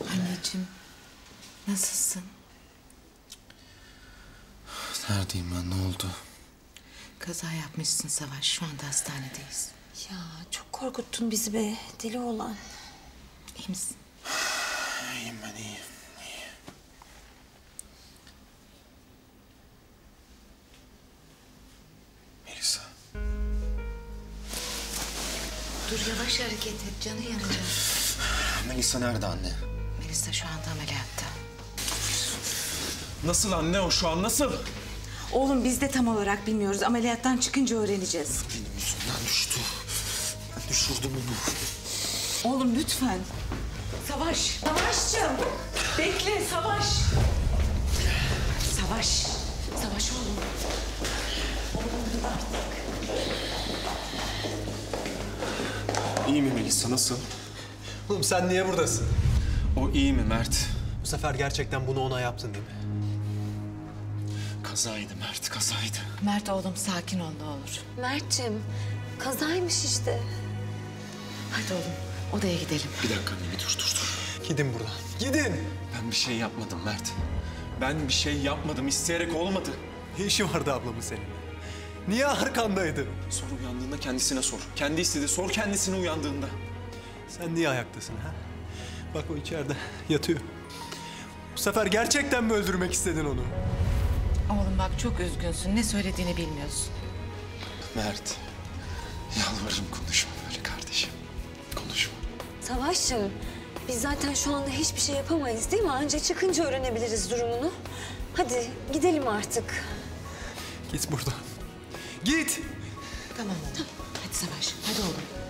Anneciğim, nasılsın? Neredeyim ben? Ne oldu? Kaza yapmışsın Savaş. Şu anda hastanedeyiz. Ya çok korkuttun bizi be deli olan. İyi misin? İyiyim ben iyiyim. Melisa. Dur yavaş hareket et. Canı yanacak. Melisa nerede anne? Melisa şu anda ameliyatta. Nasıl anne o şu an nasıl? Oğlum biz de tam olarak bilmiyoruz. Ameliyattan çıkınca öğreneceğiz. Benim yüzümden düştü. Ben düşürdüm onu. Oğlum lütfen. Savaş. Savaşçım. Bekle Savaş. Savaş. Savaş oğlum. İyi mi Melisa nasıl? Oğlum sen niye buradasın? O iyi mi Mert? Bu sefer gerçekten bunu ona yaptın değil mi? Kazaydı Mert kazaydı. Mert oğlum sakin ol ne olur. Mert'cim kazaymış işte. Hadi oğlum odaya gidelim. Bir dakika anne bir dur dur dur. Gidin buradan. Gidin. Ben bir şey yapmadım Mert. Ben bir şey yapmadım isteyerek olmadı. Ne işi vardı ablamın seninle? Niye arkandaydı? Sor uyandığında kendisine sor. Kendi istedi sor kendisine uyandığında. Sen niye ayaktasın ha? Bak o içeride yatıyor. Bu sefer gerçekten mi öldürmek istedin onu? Oğlum bak çok üzgünsün. Ne söylediğini bilmiyorsun. Mert. Yalvarırım konuşma böyle kardeşim. Konuşma. Savaşçım biz zaten şu anda hiçbir şey yapamayız değil mi? Anca çıkınca öğrenebiliriz durumunu. Hadi gidelim artık. Git buradan. Git. Tamam oğlum. Hadi Savaş. Hadi oğlum.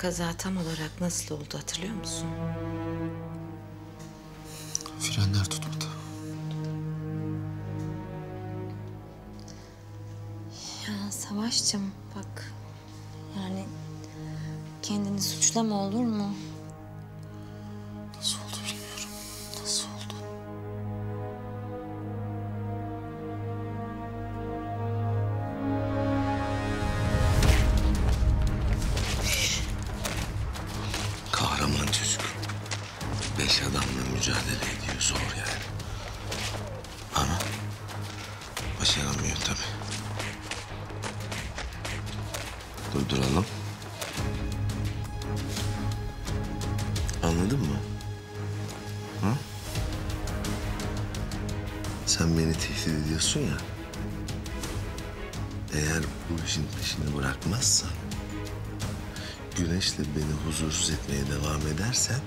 Kaza tam olarak nasıl oldu hatırlıyor musun? Frenler tutmadı. Ya Savaşçım bak yani kendini suçlama olur mu? Başaramıyor tabii. Durduralım. Anladın mı? Hı? Sen beni tehdit ediyorsun ya. Eğer bu işin peşini bırakmazsan Güneş'le beni huzursuz etmeye devam edersen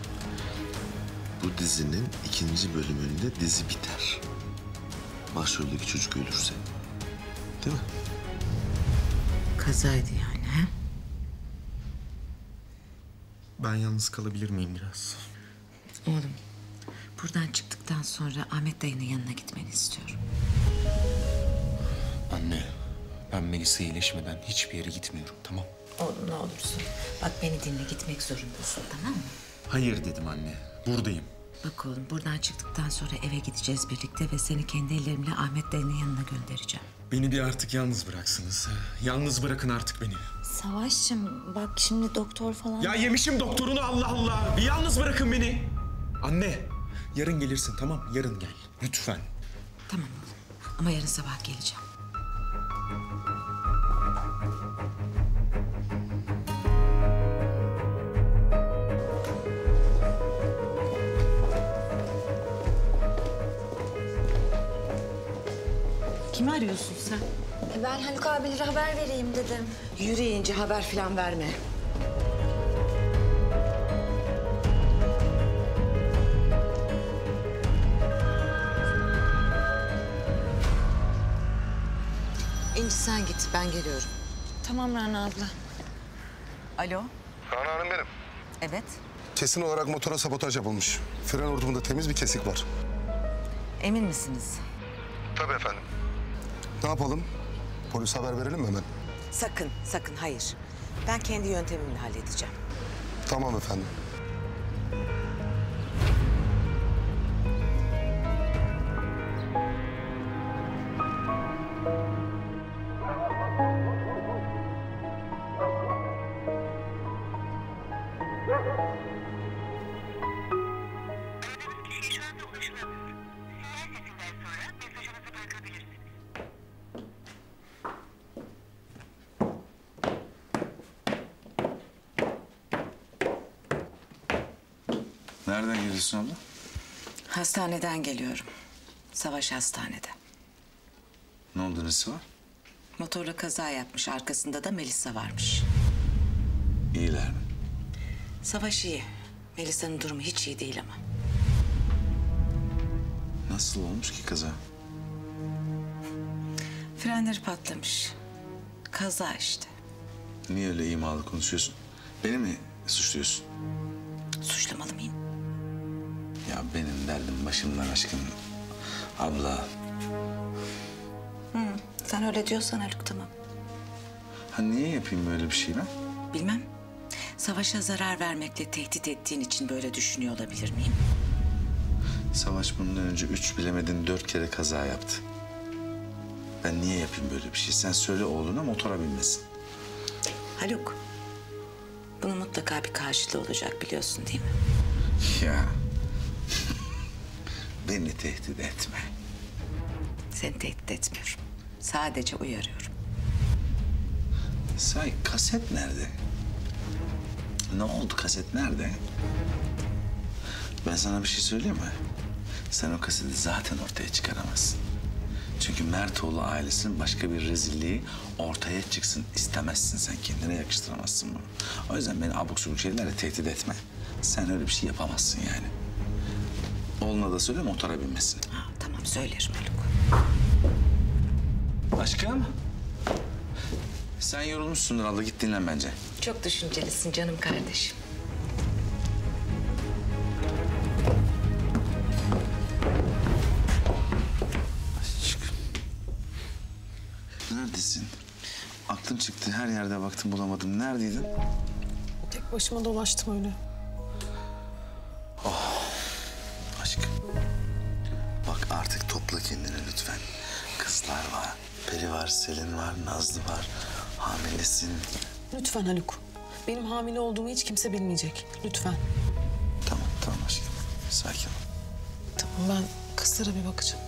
bu dizinin ikinci bölümünde dizi biter. Başroldeki çocuk ölürse. Değil mi? Kazaydı yani ha? Ben yalnız kalabilir miyim biraz? Oğlum buradan çıktıktan sonra Ahmet dayının yanına gitmeni istiyorum. Anne, ben Melisa iyileşmeden hiçbir yere gitmiyorum, tamam? Oğlum ne olursun. Bak beni dinle gitmek zorundasın tamam mı? Hayır dedim anne, buradayım. Bak oğlum buradan çıktıktan sonra eve gideceğiz birlikte ve seni kendi ellerimle Ahmet dayının yanına göndereceğim. Beni bir artık yalnız bıraksınız. Yalnız bırakın artık beni. Savaşçım bak şimdi doktor falan... Ya yemişim doktorunu Allah Allah. Bir yalnız bırakın beni. Anne, yarın gelirsin tamam mı? Yarın gel. Lütfen. Tamam oğlum ama yarın sabah geleceğim. Kimi arıyorsun sen? E, Ben Haluk abilere haber vereyim dedim. Yürüyünce haber falan verme. İnci sen git, ben geliyorum. Tamam Rana abla. Alo, Rana Hanım benim. evet. Kesin olarak motora sabotaj yapılmış. Fren hortumunda temiz bir kesik var. Emin misiniz? Tabii efendim. Ne yapalım? Polis haber verelim mi hemen? Sakın, sakın hayır. Ben kendi yöntemimle halledeceğim. Tamam efendim. Nereden geliyorsun abla? Hastaneden geliyorum. Savaş hastanede. Ne oldu nesi var? Motorla kaza yapmış. Arkasında da Melisa varmış. İyiler mi? Savaş iyi. Melisa'nın durumu hiç iyi değil ama. Nasıl olmuş ki kaza? Frenleri patlamış. Kaza işte. Niye öyle imalı konuşuyorsun? Beni mi suçluyorsun? Suçlamalı mıyım? Ya benim derdim başımdan aşkın. Abla, Sen öyle diyorsan Haluk tamam. ha niye yapayım böyle bir şey ben? Bilmem. Savaşa zarar vermekle tehdit ettiğin için böyle düşünüyor olabilir miyim? Savaş bundan önce üç bilemedin dört kere kaza yaptı. Ben niye yapayım böyle bir şey? Sen söyle oğluna motora binmesin. Haluk. Bunun mutlaka bir karşılığı olacak biliyorsun değil mi? Ya. Beni tehdit etme. Seni tehdit etmiyorum. Sadece uyarıyorum. Say kaset nerede? Ne oldu kaset nerede? Ben sana bir şey söyleyeyim mi? Sen o kaseti zaten ortaya çıkaramazsın. Çünkü Mertoğlu ailesinin başka bir rezilliği ortaya çıksın istemezsin sen. Kendine yakıştıramazsın bunu. O yüzden beni abuk subuk şeylerle tehdit etme. Sen öyle bir şey yapamazsın yani. Oğluna da söyle motora binmesin. Ha, tamam söylerim Haluk. Aşkım. Sen yorulmuşsundur abla git dinlen bence. Çok düşüncelisin canım kardeşim. Aşkım. Neredesin? Aklım çıktı. Her yerde baktım bulamadım. Neredeydin? Tek başıma dolaştım öyle. Kendini lütfen. Kızlar var. Peri var, Selin var, Nazlı var. Hamilesin. Lütfen Haluk. Benim hamile olduğumu hiç kimse bilmeyecek. Lütfen. Tamam, tamam aşkım. Sakin ol. Tamam ben kızlara bir bakacağım.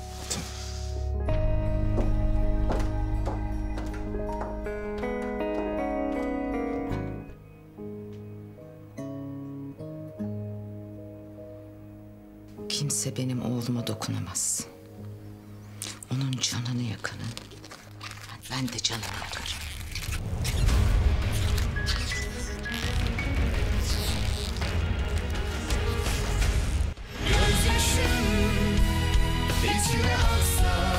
Kimse benim oğluma dokunamaz. Onun canını yakının. Ben de canını yakarım. Gözyaşım içime aksa